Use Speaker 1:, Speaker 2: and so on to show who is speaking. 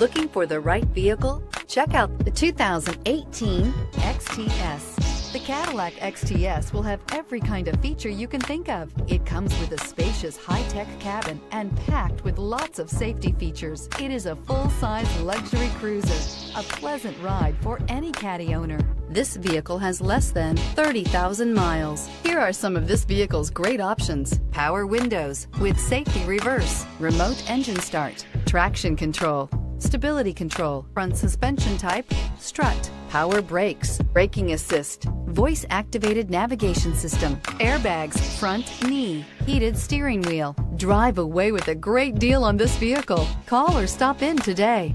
Speaker 1: Looking for the right vehicle? Check out the 2018 XTS. The Cadillac XTS will have every kind of feature you can think of. It comes with a spacious high-tech cabin and packed with lots of safety features. It is a full-size luxury cruiser, a pleasant ride for any caddy owner. This vehicle has less than 30,000 miles. Here are some of this vehicle's great options. Power windows with safety reverse, remote engine start, traction control, stability control, front suspension type, strut, power brakes, braking assist, voice activated navigation system, airbags, front knee, heated steering wheel. Drive away with a great deal on this vehicle. Call or stop in today.